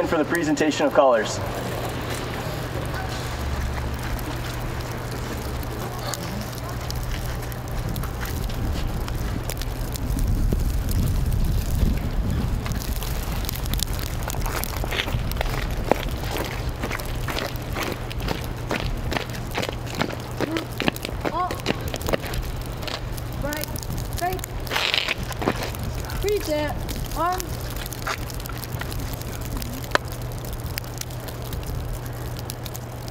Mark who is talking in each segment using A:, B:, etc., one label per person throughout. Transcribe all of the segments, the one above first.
A: Stand for the presentation of colors.
B: Oh. Right. Right. Reach it. Arm.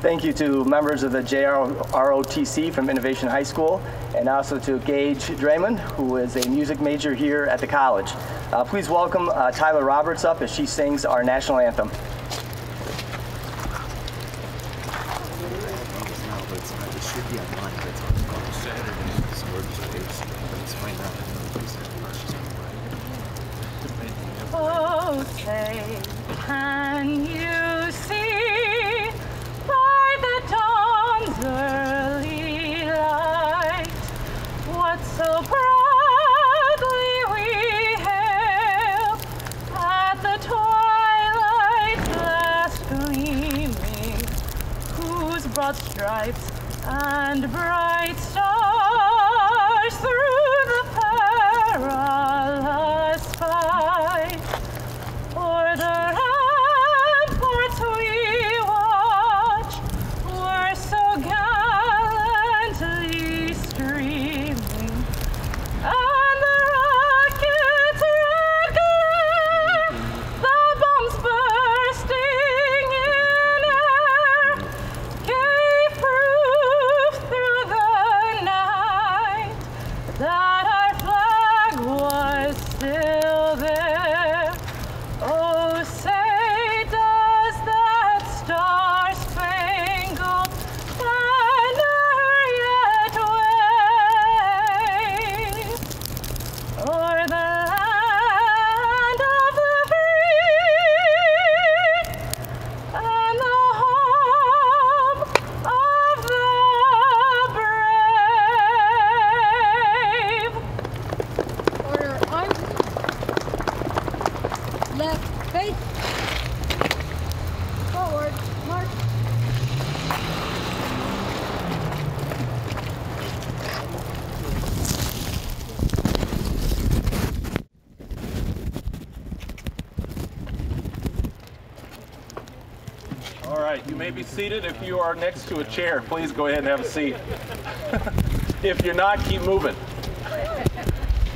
A: Thank you to members of the JROTC from Innovation High School, and also to Gage Draymond, who is a music major here at the college. Uh, please welcome uh, Tyler Roberts up as she sings our national anthem.
C: All right, you may be seated. If you are next to a chair, please go ahead and have a seat. if you're not, keep moving.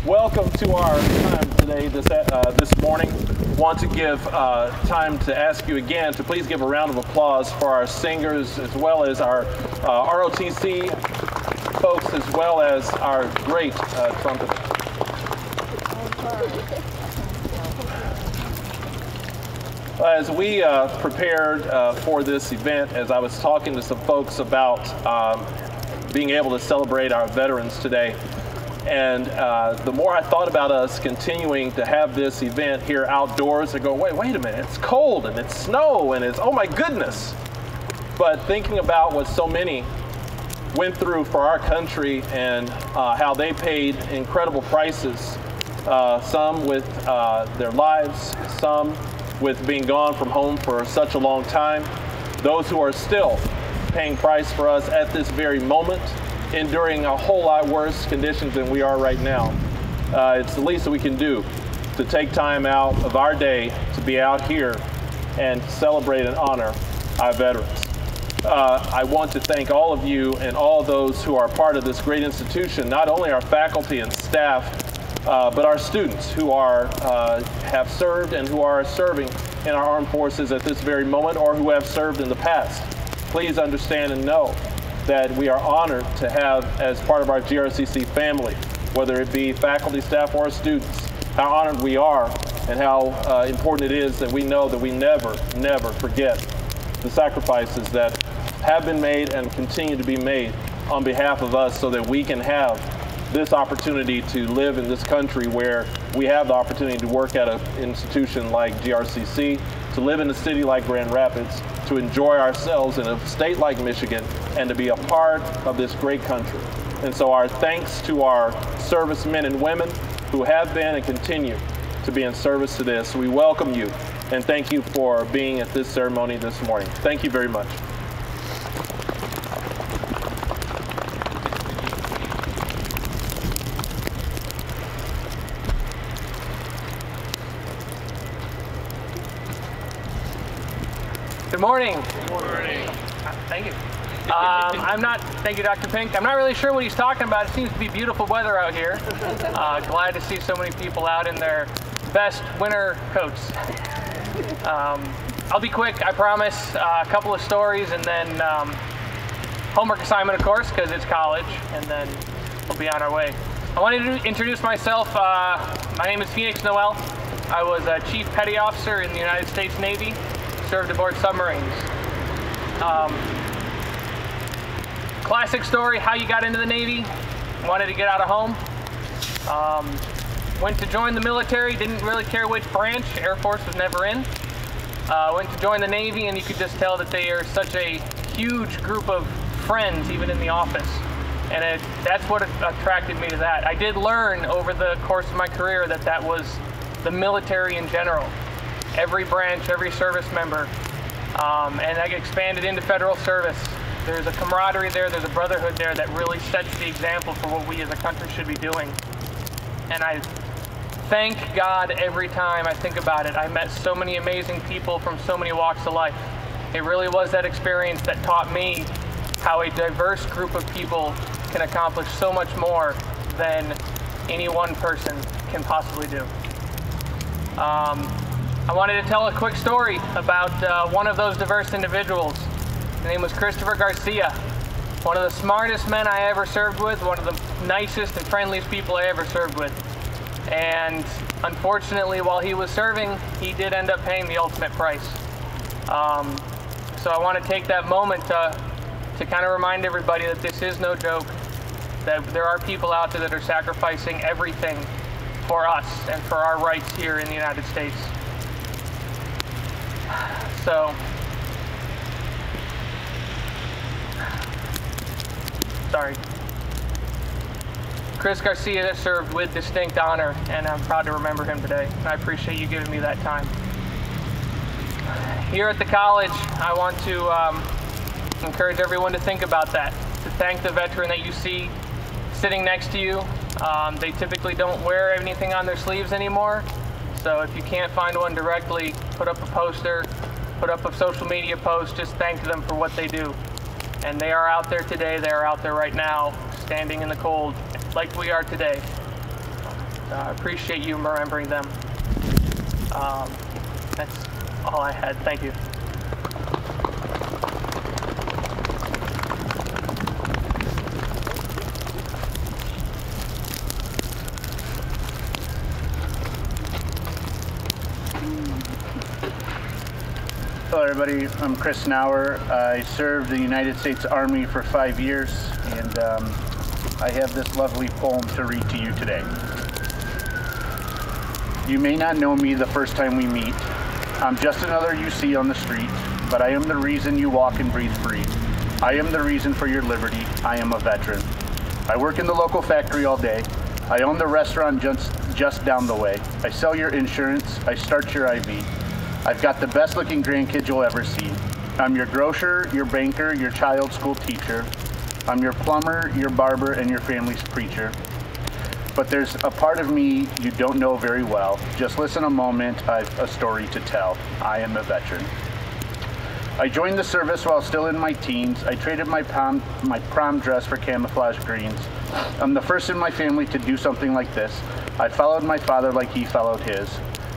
C: Welcome to our time today, this, uh, this morning. Want to give uh, time to ask you again to please give a round of applause for our singers as well as our uh, ROTC folks as well as our great uh, trumpeters. As we uh, prepared uh, for this event, as I was talking to some folks about um, being able to celebrate our veterans today, and uh, the more I thought about us continuing to have this event here outdoors, I go, wait, wait a minute, it's cold and it's snow and it's, oh my goodness. But thinking about what so many went through for our country and uh, how they paid incredible prices, uh, some with uh, their lives, some with being gone from home for such a long time, those who are still paying price for us at this very moment, enduring a whole lot worse conditions than we are right now. Uh, it's the least that we can do to take time out of our day to be out here and celebrate and honor our veterans. Uh, I want to thank all of you and all those who are part of this great institution, not only our faculty and staff, uh, but our students who are uh, have served and who are serving in our armed forces at this very moment or who have served in the past. Please understand and know that we are honored to have as part of our GRCC family, whether it be faculty, staff, or students, how honored we are and how uh, important it is that we know that we never, never forget the sacrifices that have been made and continue to be made on behalf of us so that we can have this opportunity to live in this country where we have the opportunity to work at an institution like GRCC, to live in a city like Grand Rapids, to enjoy ourselves in a state like Michigan, and to be a part of this great country. And so our thanks to our servicemen and women who have been and continue to be in service to this. We welcome you and thank you for being at this ceremony this morning. Thank you very much.
D: Morning. Good morning. Thank you. Um, I'm not, thank you, Dr. Pink. I'm not really sure what he's talking about. It seems to be beautiful weather out here. Uh, glad to see so many people out in their best winter coats. Um, I'll be quick, I promise. Uh, a couple of stories and then um, homework assignment, of course, because it's college, and then we'll be on our way. I wanted to introduce myself. Uh, my name is Phoenix Noel. I was a Chief Petty Officer in the United States Navy, served aboard submarines. Um, classic story, how you got into the Navy, wanted to get out of home. Um, went to join the military, didn't really care which branch, Air Force was never in. Uh, went to join the Navy and you could just tell that they are such a huge group of friends even in the office. And it, that's what attracted me to that. I did learn over the course of my career that that was the military in general. Every branch, every service member. Um, and I expanded into federal service. There's a camaraderie there, there's a brotherhood there that really sets the example for what we as a country should be doing. And I thank God every time I think about it. I met so many amazing people from so many walks of life. It really was that experience that taught me how a diverse group of people can accomplish so much more than any one person can possibly do. Um, I wanted to tell a quick story about uh, one of those diverse individuals. His name was Christopher Garcia, one of the smartest men I ever served with, one of the nicest and friendliest people I ever served with. And unfortunately, while he was serving, he did end up paying the ultimate price. Um, so I want to take that moment to, to kind of remind everybody that this is no joke, that there are people out there that are sacrificing everything for us and for our rights here in the United States. So, sorry. Chris Garcia served with distinct honor, and I'm proud to remember him today. I appreciate you giving me that time. Here at the college, I want to um, encourage everyone to think about that, to thank the veteran that you see sitting next to you. Um, they typically don't wear anything on their sleeves anymore, so if you can't find one directly, put up a poster, put up a social media post, just thank them for what they do. And they are out there today, they are out there right now, standing in the cold, like we are today. Uh, I appreciate you remembering them. Um, that's all I had. Thank you.
E: Everybody. I'm Chris Nauer. I served the United States Army for five years, and um, I have this lovely poem to read to you today. You may not know me the first time we meet. I'm just another you see on the street, but I am the reason you walk and breathe free. I am the reason for your liberty. I am a veteran. I work in the local factory all day. I own the restaurant just, just down the way. I sell your insurance. I start your IV. I've got the best looking grandkids you'll ever see. I'm your grocer, your banker, your child's school teacher. I'm your plumber, your barber, and your family's preacher. But there's a part of me you don't know very well. Just listen a moment, I've a story to tell. I am a veteran. I joined the service while still in my teens. I traded my prom, my prom dress for camouflage greens. I'm the first in my family to do something like this. I followed my father like he followed his.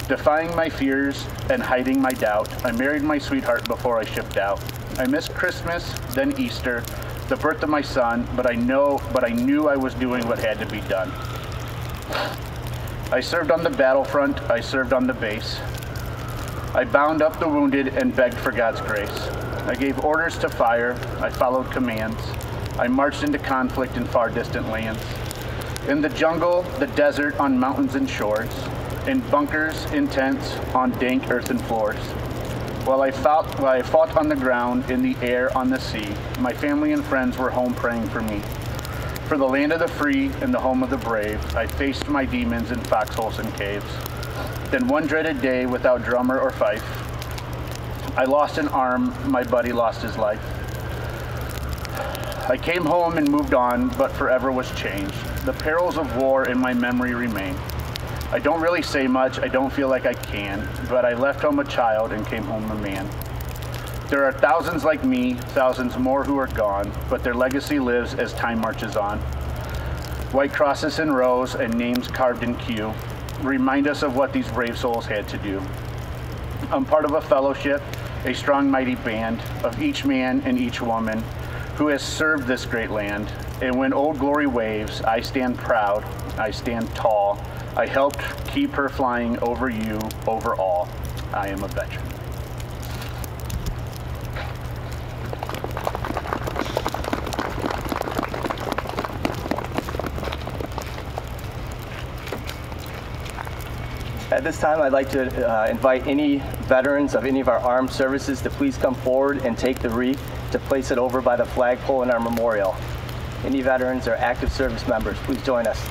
E: Defying my fears and hiding my doubt, I married my sweetheart before I shipped out. I missed Christmas, then Easter, the birth of my son, but I know, but I knew I was doing what had to be done. I served on the battlefront, I served on the base. I bound up the wounded and begged for God's grace. I gave orders to fire, I followed commands. I marched into conflict in far distant lands. In the jungle, the desert, on mountains and shores, in bunkers, in tents, on dank earthen floors. While I, fought, while I fought on the ground, in the air, on the sea, my family and friends were home praying for me. For the land of the free and the home of the brave, I faced my demons in foxholes and caves. Then one dreaded day without drummer or fife. I lost an arm, my buddy lost his life. I came home and moved on, but forever was changed. The perils of war in my memory remain. I don't really say much, I don't feel like I can, but I left home a child and came home a man. There are thousands like me, thousands more who are gone, but their legacy lives as time marches on. White crosses in rows and names carved in queue remind us of what these brave souls had to do. I'm part of a fellowship, a strong, mighty band of each man and each woman who has served this great land. And when Old Glory waves, I stand proud, I stand tall. I helped keep her flying over you, over all. I am a veteran.
F: At this time, I'd like to uh, invite any veterans of any of our armed services to please come forward and take the wreath to place it over by the flagpole in our memorial. Any veterans or active service members, please join us.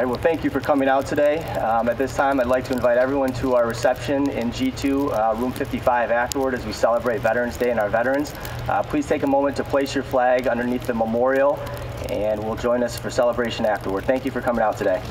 F: All right, well, thank you for coming out today. Um, at this time, I'd like to invite everyone to our reception in G2, uh, room 55 afterward as we celebrate Veterans Day and our veterans. Uh, please take a moment to place your flag underneath the memorial and we'll join us for celebration afterward. Thank you for coming out today.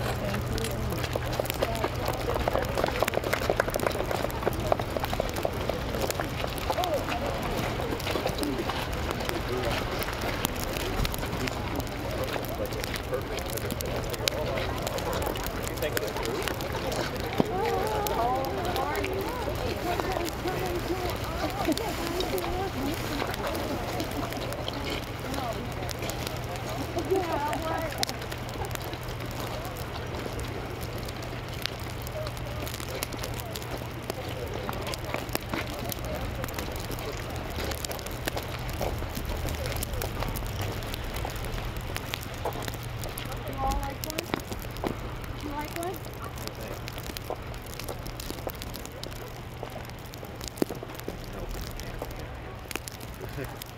F: pickle.